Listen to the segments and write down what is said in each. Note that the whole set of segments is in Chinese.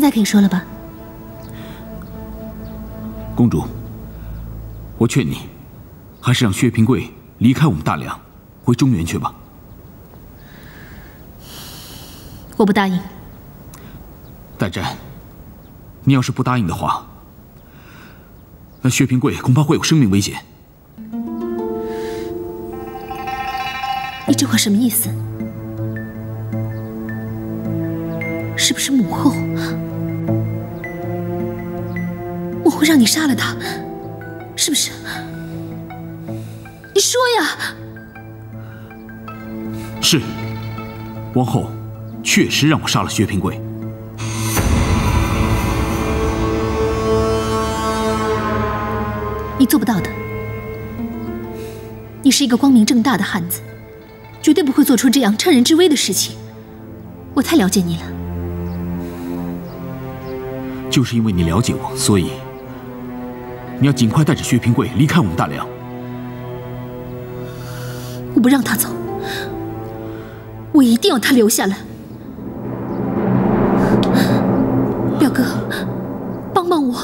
现在可以说了吧？公主，我劝你，还是让薛平贵离开我们大梁，回中原去吧。我不答应。代战，你要是不答应的话，那薛平贵恐怕会有生命危险。你这话什么意思？是不是母后？我会让你杀了他，是不是？你说呀！是，王后确实让我杀了薛平贵。你做不到的。你是一个光明正大的汉子，绝对不会做出这样趁人之危的事情。我太了解你了。就是因为你了解我，所以你要尽快带着薛平贵离开我们大梁。我不让他走，我一定要他留下来。表哥，帮帮我！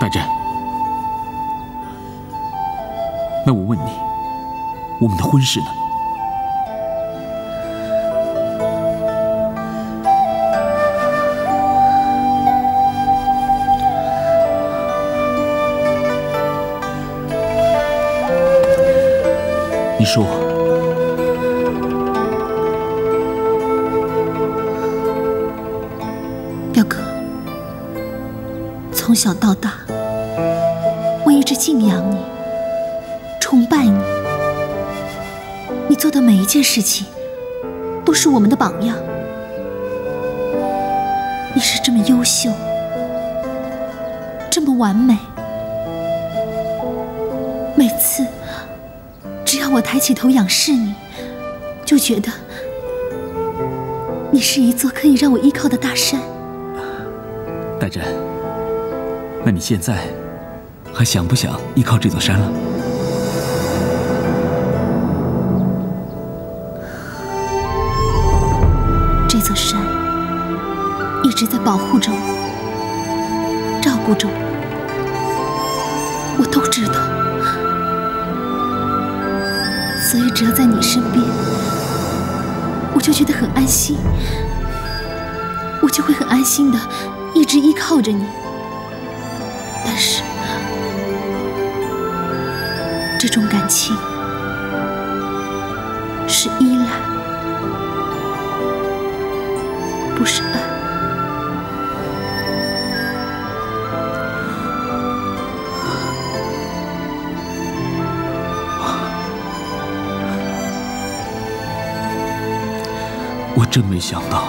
代战，那我问你，我们的婚事呢？你说，表哥，从小到大，我一直敬仰你，崇拜你。你做的每一件事情，都是我们的榜样。你是这么优秀，这么完美，每次。只要我抬起头仰视你，就觉得你是一座可以让我依靠的大山。代战，那你现在还想不想依靠这座山了？这座山一直在保护着我，照顾着我，所以，只要在你身边，我就觉得很安心，我就会很安心的一直依靠着你。但是，这种感情是依赖，不是爱。我真没想到，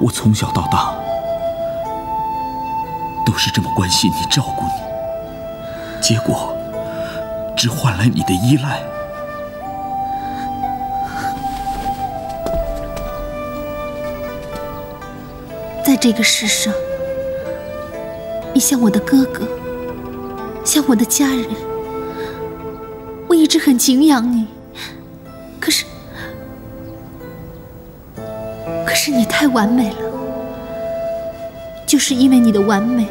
我从小到大都是这么关心你、照顾你，结果只换来你的依赖。在这个世上，你像我的哥哥，像我的家人，我一直很敬仰你。可是，可是你太完美了，就是因为你的完美，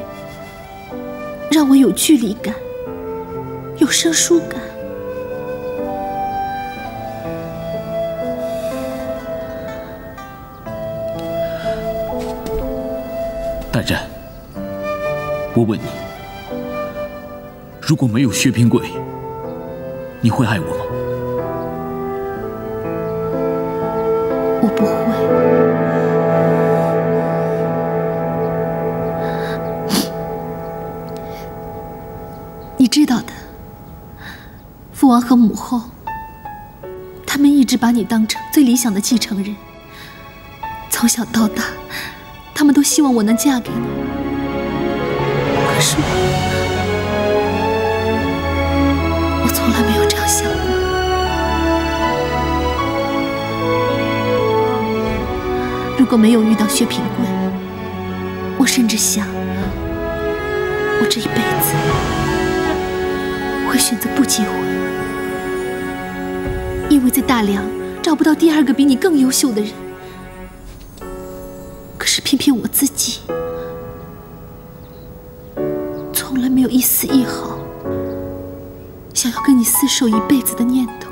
让我有距离感，有生疏感。代战，我问你，如果没有薛平贵，你会爱我吗？我不会。你知道的，父王和母后，他们一直把你当成最理想的继承人，从小到大。他们都希望我能嫁给你，可是我，我从来没有这样想过。如果没有遇到薛平贵，我甚至想，我这一辈子会选择不结婚，因为在大梁找不到第二个比你更优秀的人。是偏偏我自己，从来没有一丝一毫想要跟你厮守一辈子的念头。